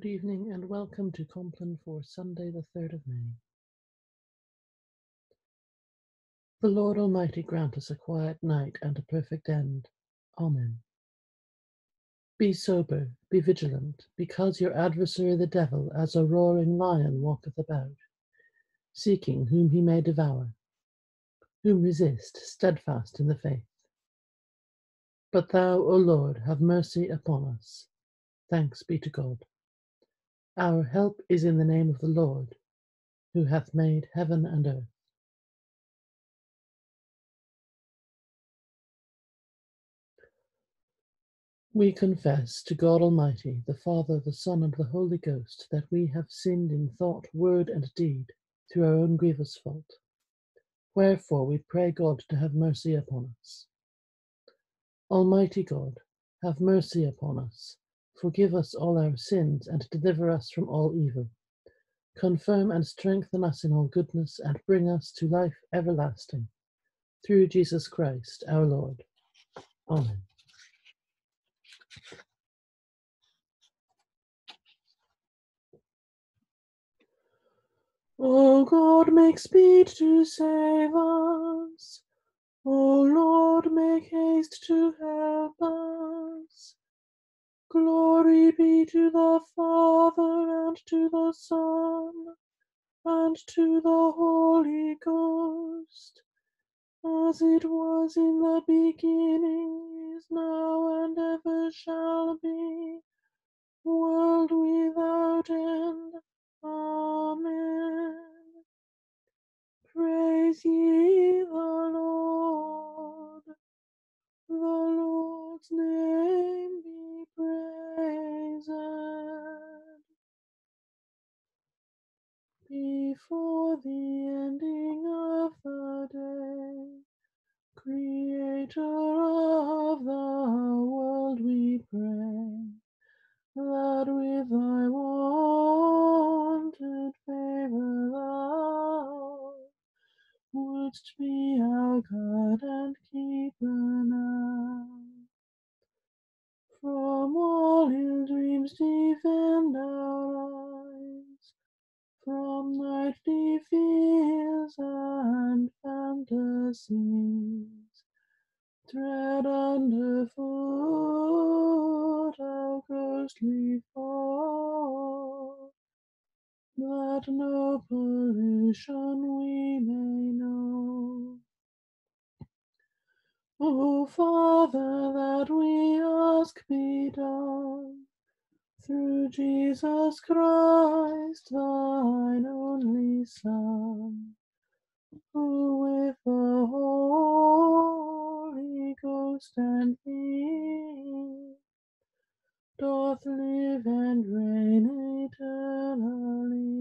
Good evening and welcome to Compline for Sunday, the 3rd of May. The Lord Almighty grant us a quiet night and a perfect end. Amen. Be sober, be vigilant, because your adversary the devil, as a roaring lion, walketh about, seeking whom he may devour. Whom resist, steadfast in the faith. But thou, O Lord, have mercy upon us. Thanks be to God. Our help is in the name of the Lord, who hath made heaven and earth. We confess to God Almighty, the Father, the Son, and the Holy Ghost, that we have sinned in thought, word, and deed through our own grievous fault. Wherefore we pray God to have mercy upon us. Almighty God, have mercy upon us Forgive us all our sins and deliver us from all evil. Confirm and strengthen us in all goodness and bring us to life everlasting. Through Jesus Christ our Lord. Amen. O God, make speed to save us. O Lord, make haste to help us. Glory be to the Father, and to the Son, and to the Holy Ghost, as it was in the beginning, is now, and ever shall be, world without end. Amen. Praise ye wouldst be our God and keeper now. From all ill dreams defend our eyes, from nightly fears and fantasies. Tread underfoot our ghostly fall, that no pollution we may know. O Father, that we ask be done through Jesus Christ, thine only Son, who with the Holy Ghost and thee doth live and reign eternally.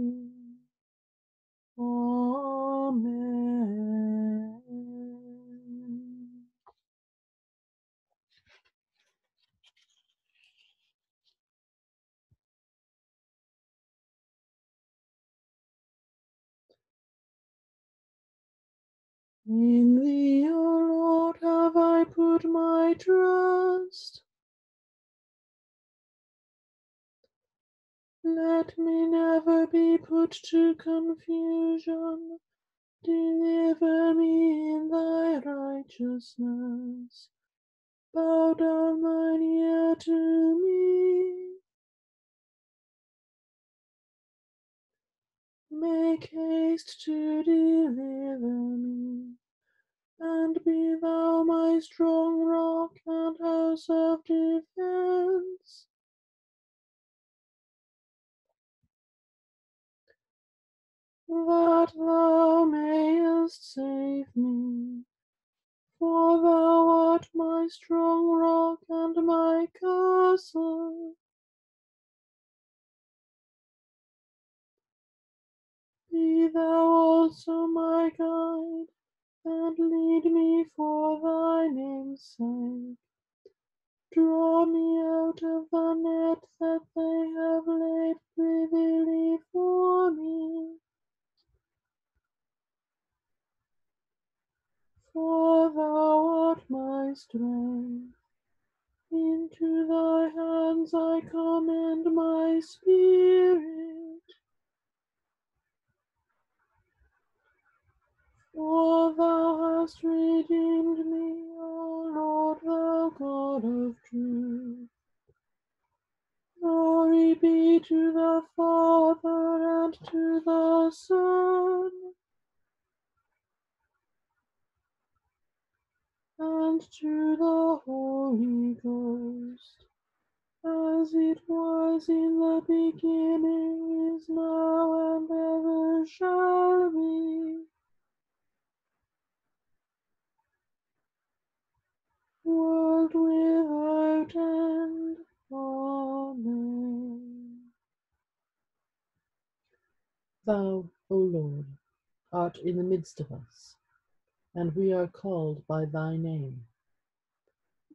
Let me never be put to confusion. Deliver me in thy righteousness. Bow down thine ear to me. Make haste to deliver me. And be thou my strong rock and house of defense. that thou mayest save me. For thou art my strong rock and my castle. Be thou also my guide, and lead me for thy name's sake. Draw me out of the net that they have laid privily for me. For thou art my strength. Into thy hands I commend my spirit. To the Father and to the Son and to the Holy Ghost, as it was in the beginning, Thou, O Lord, art in the midst of us, and we are called by thy name.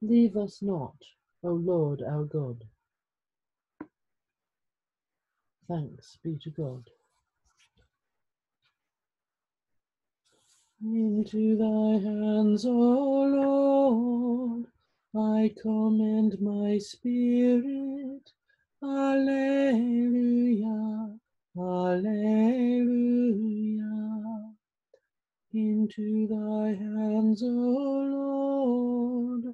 Leave us not, O Lord our God. Thanks be to God. Into thy hands, O Lord, I commend my spirit. Alleluia, Alleluia. Into thy hands, O Lord,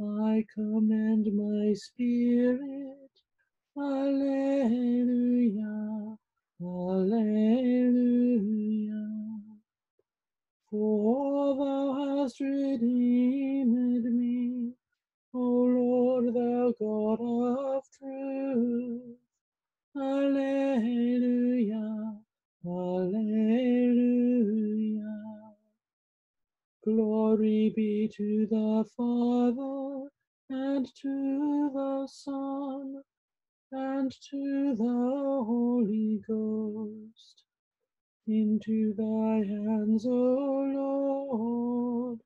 I commend my spirit. Alleluia, Alleluia. For thou hast redeemed me, O Lord, thou God of truth. Alleluia, Alleluia. Glory be to the Father, and to the Son, and to the Holy Ghost. Into thy hands, O Lord,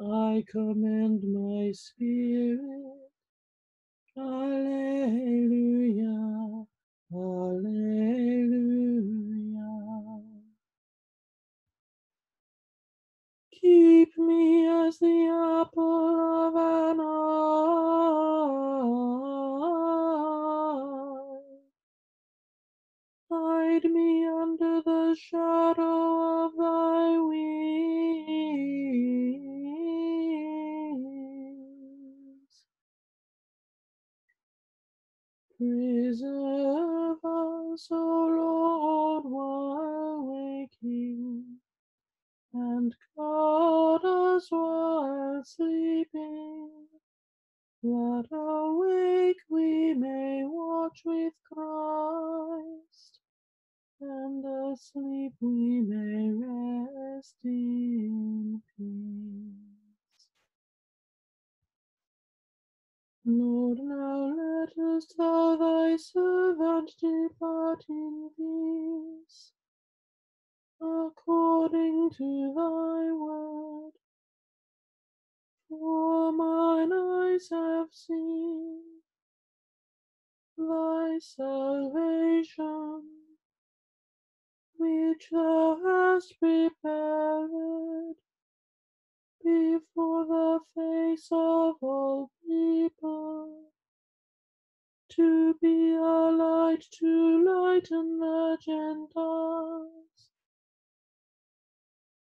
I commend my spirit. Alleluia, Alleluia. Keep me as the and guard us while sleeping, that awake we may watch with Christ, and asleep we may rest in peace. Lord, now lettest thou thy servant depart in peace, according to thy word. For mine eyes have seen thy salvation, which thou hast prepared before the face of all people, to be a light to lighten the Gentiles,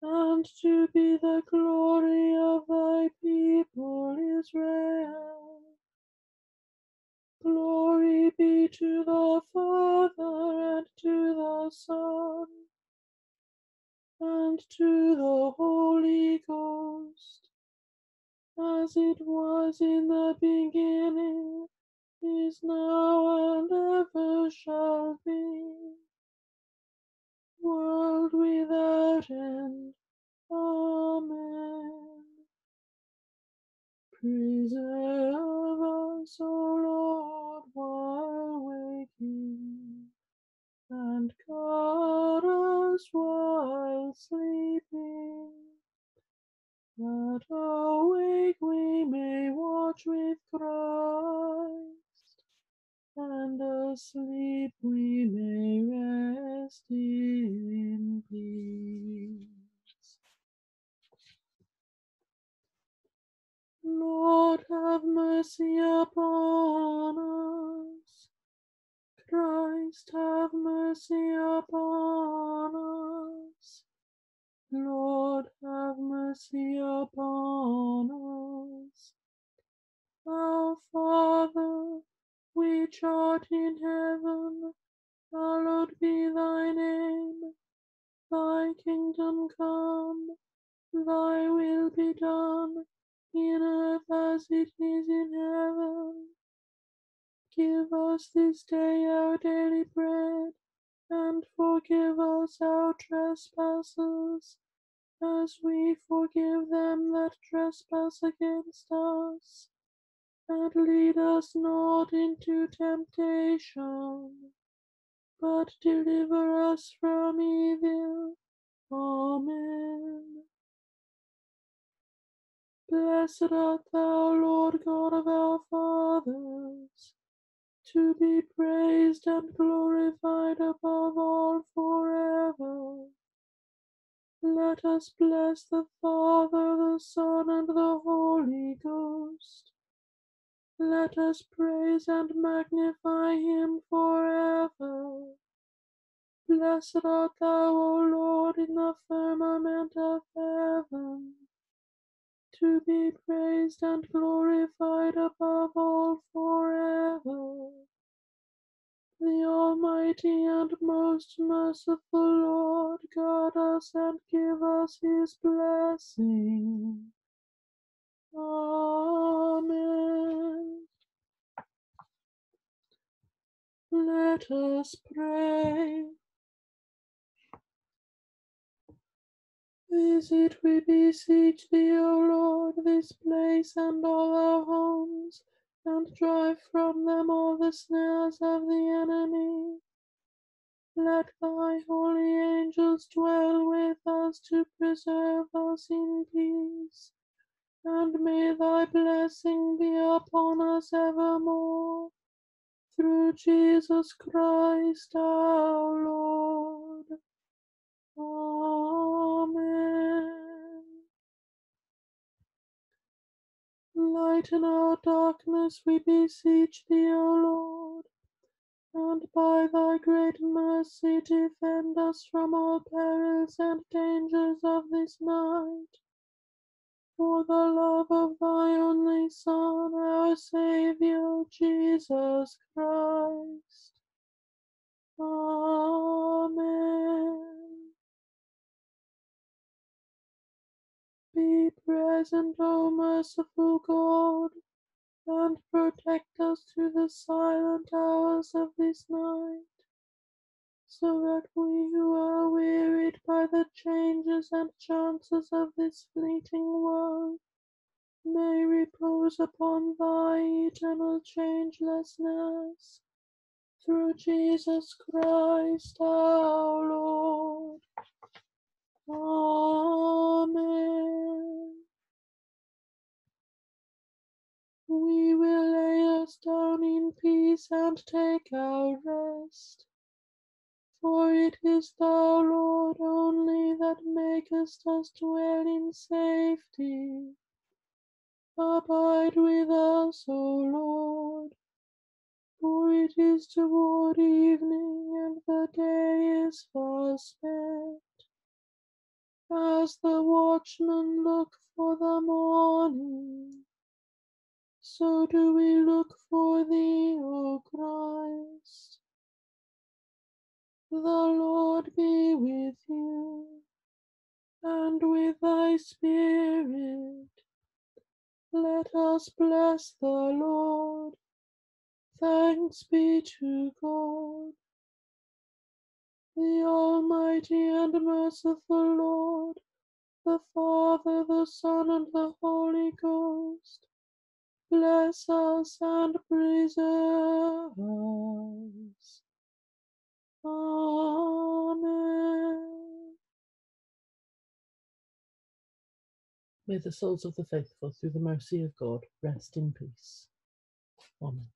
and to be the glory of thy people Israel. Glory be to the Father and to the Son and to the Holy Ghost, as it was in the beginning, is now, and ever shall be, world without end. Preserve us, O Lord, while waking, and guard us while sleeping, that awake we may watch with Christ, and asleep we may rest in mercy upon us. Our Father, which art in heaven, hallowed be thy name. Thy kingdom come, thy will be done, in earth as it is in heaven. Give us this day our daily bread, and forgive us our trespasses, as we forgive them that trespass against us. And lead us not into temptation, but deliver us from evil. Amen. Blessed art thou, Lord God of our fathers, to be praised and glorified above all forever. Let us bless the Father, the Son, and the Holy Ghost. Let us praise and magnify him forever. Blessed art thou, O Lord, in the firmament of heaven, to be praised and glorified above all forever. The Almighty and most merciful Lord, guard us and give us his blessing. Amen. Let us pray. Visit, we beseech thee, O Lord, this place and all our homes, and drive from them all the snares of the enemy. Let thy holy angels dwell with us to preserve us in peace, and may thy blessing be upon us evermore. Through Jesus Christ our Lord. Amen. Lighten our darkness, we beseech thee, O Lord, and by thy great mercy defend us from all perils and dangers of this night. For the love of thy only Son, our Saviour, Jesus Christ. Amen. Be present, O merciful God, and protect us through the silent hours of this night, so that we who are wearied by the changes and chances of this fleeting world may repose upon thy eternal changelessness. Through Jesus Christ our Lord. Amen. We will lay us down in peace and take our rest. For it is thou, Lord, only that makest us dwell in safety. Abide with us, O Lord, for it is toward evening, and the day is far spent. As the watchmen look for the morning, so do we look for thee, O Christ. The Lord be with you, and with thy spirit. Let us bless the Lord. Thanks be to God. The Almighty and merciful Lord, the Father, the Son, and the Holy Ghost, bless us and preserve us. Amen. May the souls of the faithful, through the mercy of God, rest in peace. Amen.